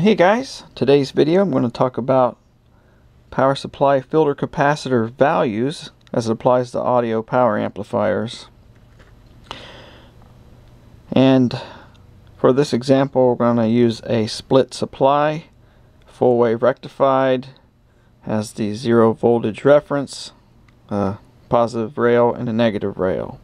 Hey guys, today's video I'm going to talk about power supply filter capacitor values as it applies to audio power amplifiers. And for this example we're going to use a split supply, full wave rectified, has the zero voltage reference, a positive rail and a negative rail.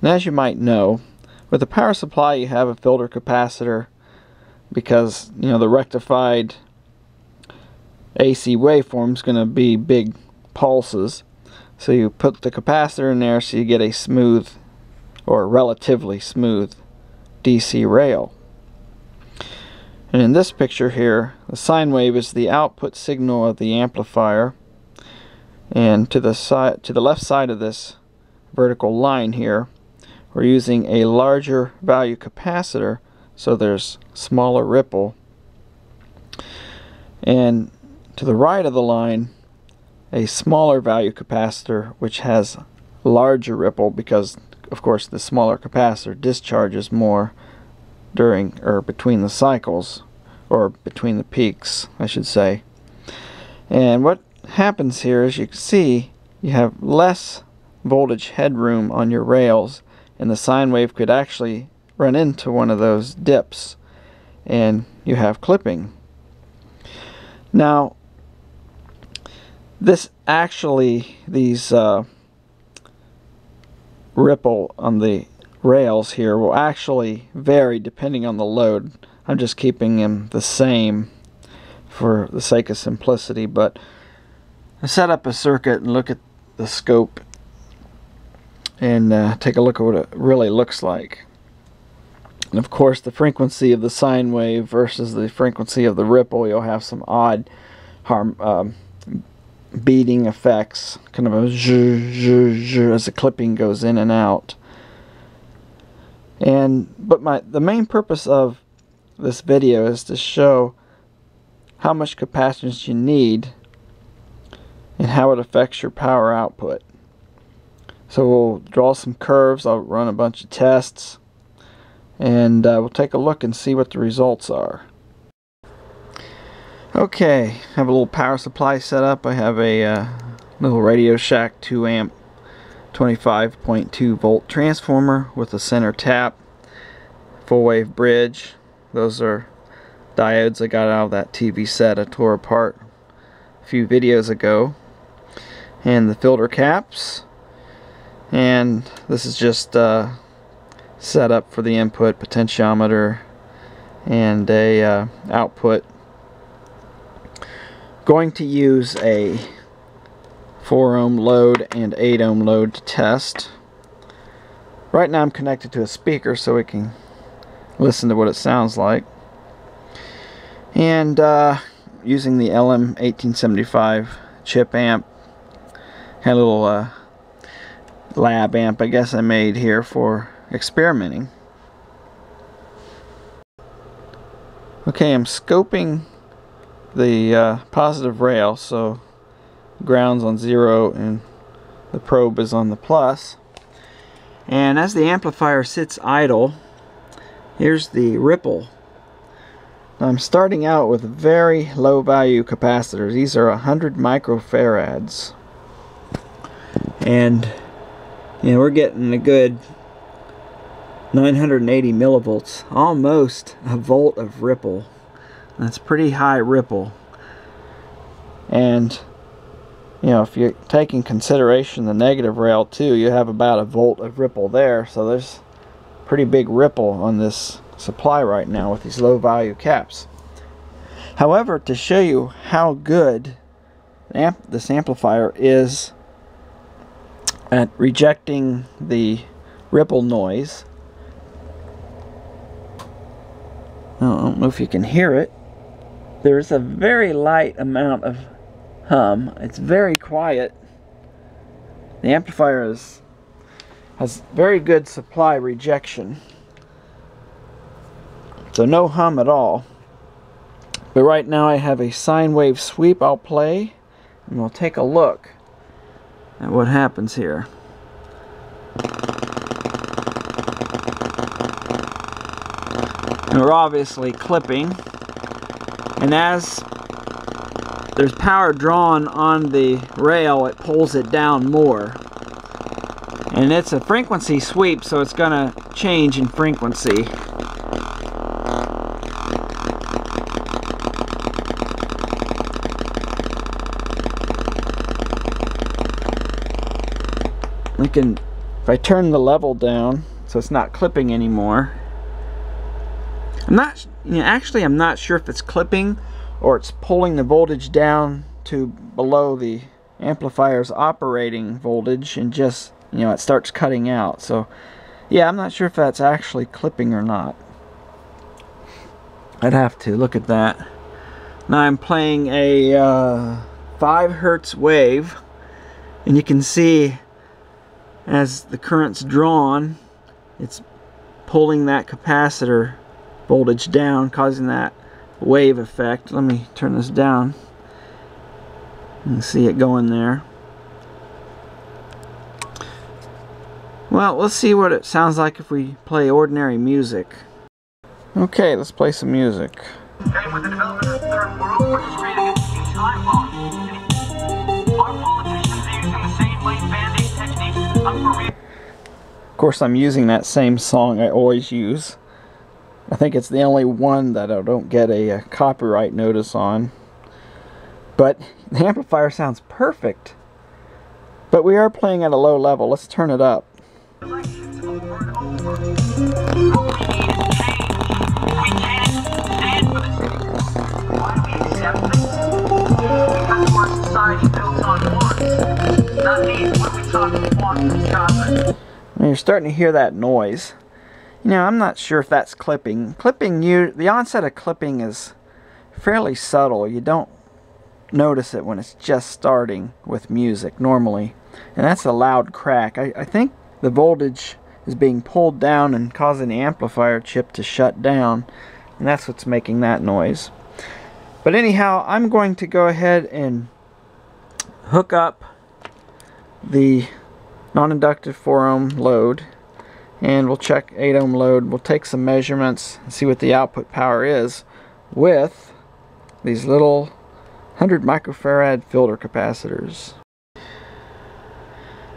And as you might know, with a power supply you have a filter capacitor because you know the rectified AC waveform is going to be big pulses. So you put the capacitor in there so you get a smooth or relatively smooth DC rail. And in this picture here the sine wave is the output signal of the amplifier. And to the side to the left side of this vertical line here we're using a larger value capacitor so there's smaller ripple. And to the right of the line a smaller value capacitor which has larger ripple because of course the smaller capacitor discharges more during or between the cycles or between the peaks I should say. And what happens here is you can see you have less voltage headroom on your rails and the sine wave could actually run into one of those dips and you have clipping. Now, this actually, these uh, ripple on the rails here will actually vary depending on the load. I'm just keeping them the same for the sake of simplicity, but I set up a circuit and look at the scope and uh, take a look at what it really looks like. And of course, the frequency of the sine wave versus the frequency of the ripple, you'll have some odd harm, um, beating effects, kind of a as the clipping goes in and out. And but my the main purpose of this video is to show how much capacitance you need and how it affects your power output. So we'll draw some curves, I'll run a bunch of tests and uh, we'll take a look and see what the results are. Okay, I have a little power supply set up. I have a uh, little Radio Shack 2 amp 25.2 volt transformer with a center tap, full wave bridge. Those are diodes I got out of that TV set I tore apart a few videos ago. And the filter caps. And this is just uh, setup for the input potentiometer and a uh, output. Going to use a 4 ohm load and 8 ohm load to test. Right now I'm connected to a speaker so we can listen to what it sounds like. And uh, using the LM1875 chip amp. Had a little uh, lab amp I guess I made here for experimenting. Okay, I'm scoping the uh, positive rail, so ground's on zero and the probe is on the plus. And as the amplifier sits idle, here's the ripple. I'm starting out with very low value capacitors. These are 100 microfarads. And you know, we're getting a good 980 millivolts, almost a volt of ripple. That's pretty high ripple. And, you know, if you take in consideration the negative rail too, you have about a volt of ripple there. So there's pretty big ripple on this supply right now with these low value caps. However, to show you how good amp this amplifier is at rejecting the ripple noise, I don't know if you can hear it. There's a very light amount of hum. It's very quiet. The amplifier is, has very good supply rejection. So no hum at all. But right now I have a sine wave sweep I'll play and we'll take a look at what happens here. And we're obviously clipping. And as there's power drawn on the rail, it pulls it down more. And it's a frequency sweep, so it's going to change in frequency. We can, if I turn the level down, so it's not clipping anymore. I'm not, you know, actually I'm not sure if it's clipping or it's pulling the voltage down to below the amplifier's operating voltage and just you know it starts cutting out. So yeah I'm not sure if that's actually clipping or not. I'd have to look at that. Now I'm playing a uh, 5 hertz wave and you can see as the current's drawn it's pulling that capacitor voltage down causing that wave effect. Let me turn this down and see it going there. Well, let's see what it sounds like if we play ordinary music. Okay, let's play some music. Of course, I'm using that same song I always use. I think it's the only one that I don't get a, a copyright notice on. But the amplifier sounds perfect. But we are playing at a low level. Let's turn it up. You're starting to hear that noise. You know, I'm not sure if that's clipping. Clipping, you the onset of clipping is fairly subtle. You don't notice it when it's just starting with music normally. And that's a loud crack. I, I think the voltage is being pulled down and causing the amplifier chip to shut down. And that's what's making that noise. But anyhow, I'm going to go ahead and hook up the non-inductive 4 ohm load and we'll check 8 ohm load. We'll take some measurements and see what the output power is with these little 100 microfarad filter capacitors.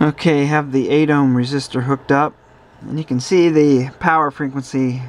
Okay have the 8 ohm resistor hooked up. And you can see the power frequency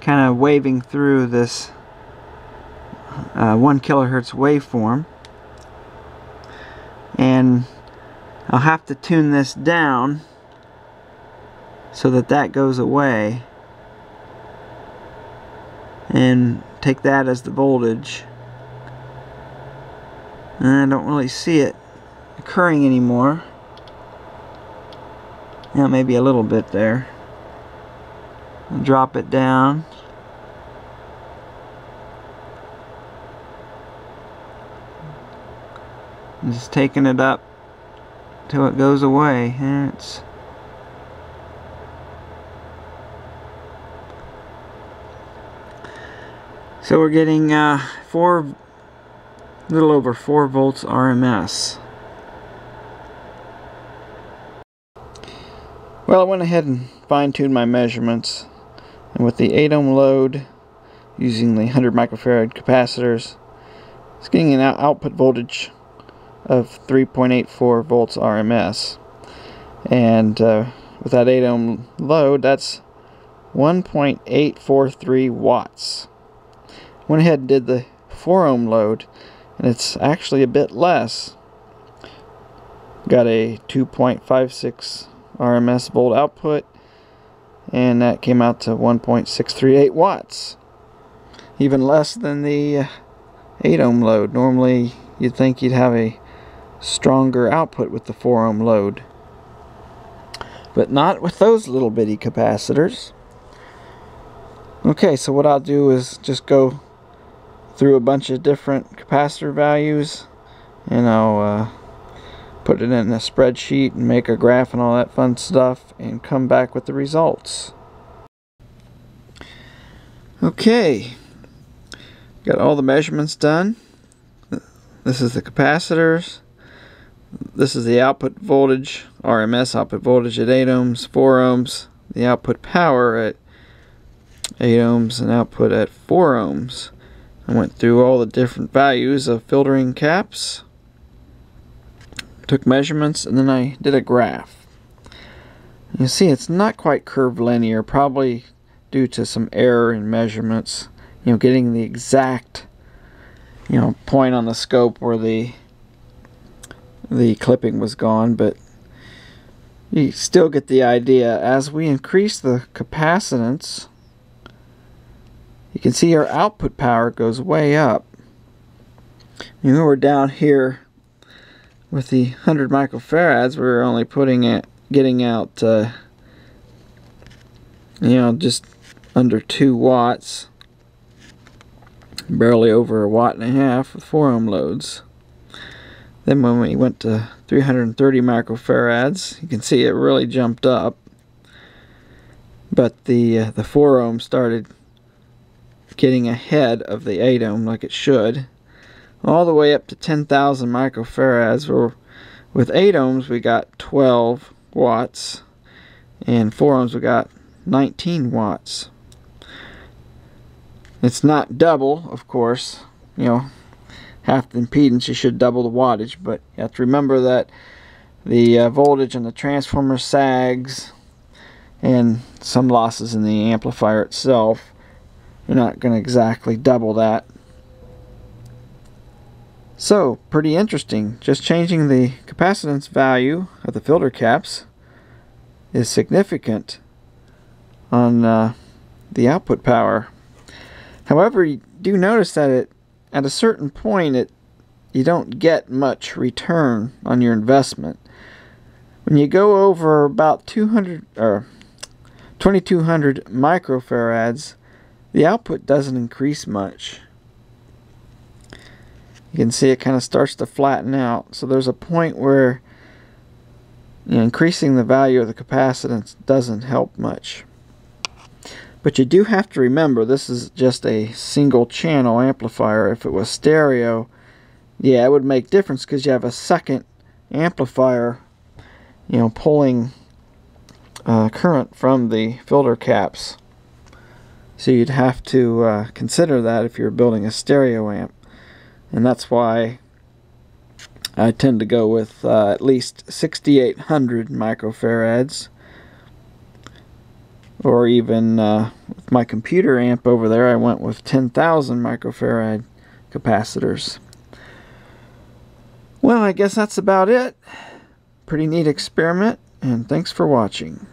kind of waving through this uh, 1 kilohertz waveform. And I'll have to tune this down so that that goes away. And take that as the voltage. And I don't really see it occurring anymore. Yeah maybe a little bit there. And drop it down. And just taking it up till it goes away. And it's So we're getting uh, four, a little over four volts RMS. Well, I went ahead and fine-tuned my measurements, and with the 8 ohm load, using the 100 microfarad capacitors, it's getting an output voltage of 3.84 volts RMS. And uh, with that 8 ohm load, that's 1.843 watts went ahead and did the 4 ohm load and it's actually a bit less. Got a 2.56 RMS volt output and that came out to 1.638 watts. Even less than the uh, 8 ohm load. Normally you'd think you'd have a stronger output with the 4 ohm load. But not with those little bitty capacitors. Okay so what I'll do is just go through a bunch of different capacitor values and I'll uh, put it in a spreadsheet and make a graph and all that fun stuff and come back with the results. Okay, got all the measurements done. This is the capacitors. This is the output voltage, RMS output voltage at 8 ohms, 4 ohms, the output power at 8 ohms and output at 4 ohms. I went through all the different values of filtering caps, took measurements, and then I did a graph. You see it's not quite curvilinear, probably due to some error in measurements. You know, getting the exact you know point on the scope where the the clipping was gone, but you still get the idea. As we increase the capacitance, you can see our output power goes way up. You know, we're down here with the 100 microfarads, we're only putting it, getting out, uh, you know, just under 2 watts. Barely over a watt and a half with 4 ohm loads. Then when we went to 330 microfarads, you can see it really jumped up. But the uh, the 4 ohm started getting ahead of the 8 ohm like it should. All the way up to 10,000 microfarads. Where with 8 ohms we got 12 watts. And 4 ohms we got 19 watts. It's not double, of course. You know, half the impedance, you should double the wattage. But you have to remember that the uh, voltage in the transformer sags and some losses in the amplifier itself. You're not going to exactly double that. So, pretty interesting. Just changing the capacitance value of the filter caps is significant on uh, the output power. However, you do notice that it at a certain point it you don't get much return on your investment. When you go over about 200 or 2200 microfarads, the output doesn't increase much. You can see it kind of starts to flatten out. So there's a point where you know, increasing the value of the capacitance doesn't help much. But you do have to remember this is just a single channel amplifier. If it was stereo, yeah, it would make difference because you have a second amplifier, you know, pulling uh, current from the filter caps. So you'd have to uh, consider that if you're building a stereo amp. And that's why I tend to go with uh, at least 6800 microfarads or even uh, with my computer amp over there I went with 10,000 microfarad capacitors. Well I guess that's about it. Pretty neat experiment and thanks for watching.